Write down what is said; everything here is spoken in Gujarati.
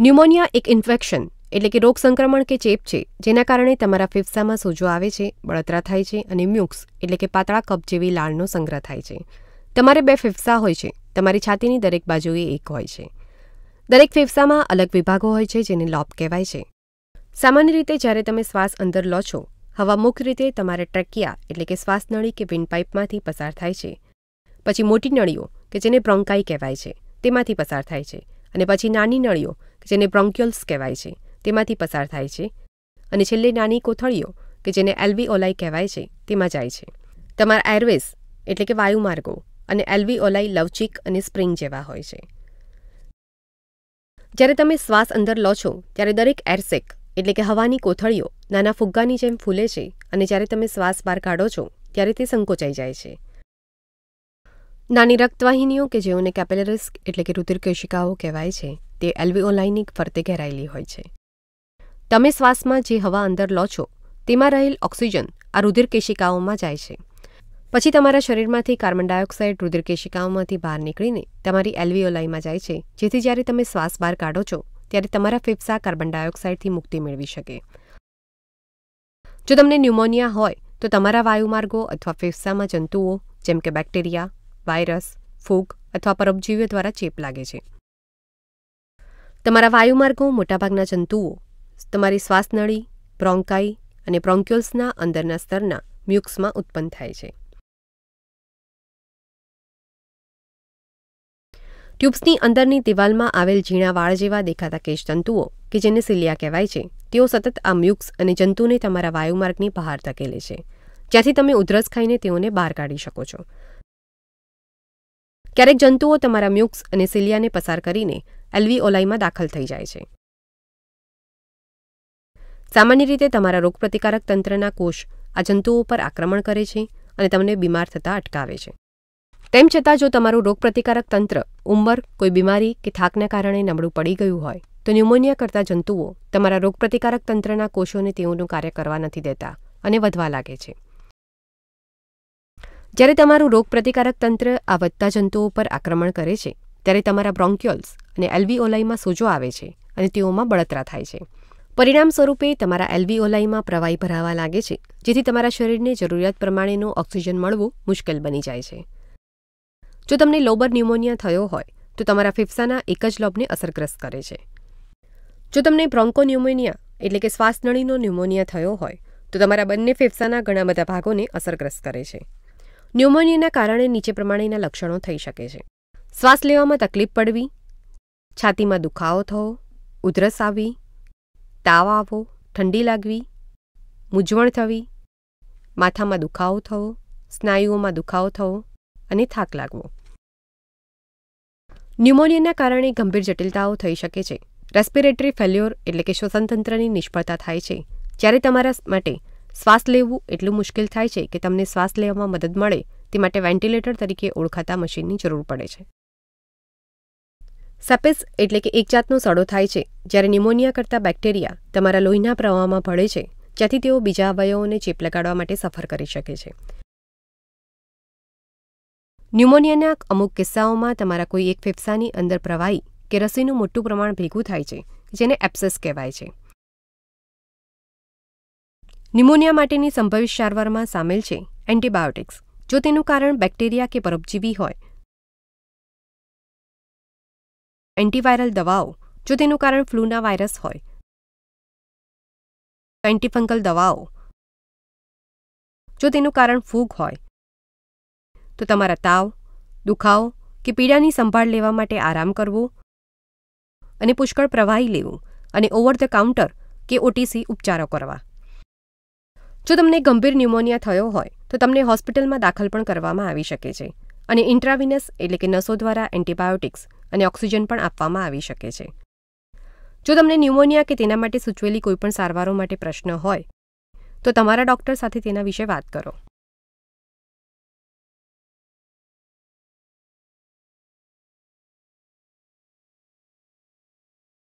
ન્યુમોનિયા એક ઇન્ફેક્શન, એટલે કે રોગ સંક્રમણ કે ચેપ છે, જેના કારણે તમારા ફેફસામાં સોજો આવે છે, બળતરા થાય છે અને મ્યુક્સ, એટલે કે પાતળા કપ જેવી લાળનો સંગ્રહ થાય છે. તમારે બે ફેફસા હોય છે, તમારી છાતીની દરેક બાજુએ એક હોય છે. દરેક ફેફસામાં અલગ વિભાગો હોય છે, જેને લોબ કહેવાય છે. સામાન્ય રીતે જ્યારે તમે શ્વાસ અંદર લો છો, હવા મુખ્ય રીતે તમારે ટ્રેકિયા, એટલે કે શ્વાસનળી કે વિન્ડપાઇપમાંથી પસાર થાય છે. પછી મોટી નળીઓ, કે જેને બ્રોન્કાઈ કહેવાય છે, તેમાંથી પસાર થાય છે. અને પછી નાની નળીઓ જેને બ્રોન્ક્યુલ્સ કહેવાય છે, તેમાંથી પસાર થાય છે. અને છેલ્લે નાની કોથળીઓ, કે જેને એલ્વીઓલાઈ કહેવાય છે, તેમાં જાય છે. તમારા એરવેઝ, એટલે કે વાયુમાર્ગો, અને એલ્વીઓલાઈ લવચિક અને સ્પ્રિંગ જેવા હોય છે. જ્યારે તમે શ્વાસ અંદર લો છો, ત્યારે દરેક એરસેક, એટલે કે હવાની કોથળીઓ, નાના ફુગ્ગાની જેમ ફૂલે છે, અને જ્યારે તમે શ્વાસ બહાર કાઢો છો, ત્યારે તે સંકોચાઈ જાય છે. નાની રક્તવાહિનીઓ કે જેઓને કેપેલરિસ એટલે કે રુધિરકેશિકાઓ કહેવાય છે, તે એલ્વીઓલાઇનિક ફરતે ઘેરાયેલી હોય છે. તમે શ્વાસમાં જે હવા અંદર લો છો, તેમાં રહેલ ઓક્સિજન આ રુધિરકેશિકાઓમાં જાય છે. પછી તમારા શરીરમાંથી કાર્બન ડાયોક્સાઇડ રુધિરકેશિકાઓમાંથી બહાર નીકળીને તમારી એલ્વીઓલાઈમાં જાય છે, જેથી જ્યારે તમે શ્વાસ બહાર કાઢો છો, ત્યારે તમારા ફેફસા કાર્બન ડાયોક્સાઇડથી મુક્તિ મેળવી શકે. જો તમને ન્યુમોનિયા હોય, તો તમારા વાયુમાર્ગો અથવા ફેફસામાં જંતુઓ, જેમ કે બેક્ટેરિયા વાયરસ, ફૂગ અથવા પરોપજીવીઓ દ્વારા ચેપ લાગે છે. તમારા વાયુમાર્ગો મોટાભાગના જંતુઓ, તમારી શ્વાસનળી, બ્રોન્કાઈ અને બ્રોન્ક્યુલ્સના અંદરના સ્તરના મ્યુક્સમાં ઉત્પન્ન થાય છે. ટ્યુબ્સની અંદરની દિવાલમાં આવેલ ઝીણા વાળ જેવા દેખાતા કેશતંતુઓ કે જેને સિલિયા કહેવાય છે, તેઓ સતત આ મ્યુક્સ અને જંતુને તમારા વાયુમાર્ગની બહાર ધકેલે છે, જ્યાંથી તમે ઉધરસ ખાઈને તેઓને બહાર કાઢી શકો છો. ક્યારેક જંતુઓ તમારા મ્યુક્સ અને સિલિયાને પસાર કરીને એલ્વીઓલાઈમાં દાખલ થઈ જાય છે. સામાન્ય રીતે તમારા રોગપ્રતિકારક તંત્રના કોષ આ જંતુઓ પર આક્રમણ કરે છે અને તમને બીમાર થતાં અટકાવે છે. તેમ છતાં જો તમારું રોગપ્રતિકારક તંત્ર ઉંમર, કોઈ બીમારી કે થાકના કારણે નબળું પડી ગયું હોય, તો ન્યુમોનિયા કરતા જંતુઓ તમારા રોગપ્રતિકારક તંત્રના કોષોને તેઓનું કાર્ય કરવા નથી દેતા અને વધવા લાગે છે. જ્યારે તમારું રોગપ્રતિકારક તંત્ર આ વધતા જંતુઓ પર આક્રમણ કરે છે, ત્યારે તમારા બ્રોન્ક્યોલ્સ અને એલ્વીઓલાઈમાં સોજો આવે છે અને તેઓમાં બળતરા થાય છે. પરિણામ સ્વરૂપે તમારા એલ્વીઓલાઈમાં પ્રવાહી ભરાવા લાગે છે, જેથી તમારા શરીરને જરૂરિયાત પ્રમાણેનું ઓક્સિજન મળવું મુશ્કેલ બની જાય છે. જો તમને લોબર ન્યુમોનિયા થયો હોય, તો તમારા ફેફસાના એક જ લોબને અસરગ્રસ્ત કરે છે. જો તમને બ્રોન્કોન્યુમોનિયા એટલે કે શ્વાસનળીનો ન્યુમોનિયા થયો હોય, તો તમારા બંને ફેફસાના ઘણા બધા ભાગોને અસરગ્રસ્ત કરે છે. ન્યુમોનિયાના કારણે નીચે પ્રમાણેના લક્ષણો થઈ શકે છે. શ્વાસ લેવામાં તકલીફ પડવી, છાતીમાં દુખાવો થવો, ઉધરસ આવવી, તાવ આવવો, ઠંડી લાગવી, મૂંઝવણ થવી, માથામાં દુખાવો થવો, સ્નાયુઓમાં દુખાવો થવો અને થાક લાગવો. ન્યુમોનિયાના કારણે ગંભીર જટિલતાઓ થઈ શકે છે. રેસ્પિરેટરી ફેલ્યોર એટલે કે શ્વસનતંત્રની નિષ્ફળતા થાય છે. જ્યારે તમારા માટે શ્વાસ લેવું એટલું મુશ્કેલ થાય છે કે તમને શ્વાસ લેવામાં મદદ મળે તે માટે વેન્ટિલેટર તરીકે ઓળખાતા મશીનની જરૂર પડે છે. સપેસ એટલે કે એક જાતનો સડો થાય છે. જ્યારે ન્યુમોનિયા કરતા બેક્ટેરિયા તમારા લોહીના પ્રવાહમાં ભળે છે જ્યાંથી તેઓ બીજા અવયવોને ચેપ લગાડવા માટે સફર કરી શકે છે. ન્યુમોનિયાના અમુક કિસ્સાઓમાં તમારા કોઈ એક ફેફસાની અંદર પ્રવાહી કે રસીનું મોટું પ્રમાણ ભેગું થાય છે, જેને એપ્સેસ કહેવાય છે. ન્યુમોનિયા માટેની સંભવિત સારવારમાં સામેલ છે એન્ટીબાયોટિક્સ, જો તેનું કારણ બેક્ટેરિયા કે પરોપજીવી હોય. એન્ટીવાયરલ દવાઓ, જો તેનું કારણ ફ્લૂના વાયરસ હોય. એન્ટીફંગલ દવાઓ, જો તેનું કારણ ફૂગ હોય. તો તમારા તાવ, દુખાવો કે પીડાની સંભાળ લેવા માટે આરામ કરવો અને પુષ્કળ પ્રવાહી લેવું અને ઓવર ધ કાઉન્ટર કે ઓટીસી ઉપચારો કરવા. જો તમને ગંભીર ન્યુમોનિયા થયો હોય, તો તમને હોસ્પિટલમાં દાખલ પણ કરવામાં આવી શકે છે અને ઇન્ટ્રાવિનસ એટલે કે નસો દ્વારા એન્ટીબાયોટિક્સ અને ઓક્સિજન પણ આપવામાં આવી શકે છે. જો તમને ન્યુમોનિયા કે તેના માટે સૂચવેલી કોઈપણ સારવારો માટે પ્રશ્ન હોય, તો તમારા ડૉક્ટર સાથે તેના વિશે વાત કરો.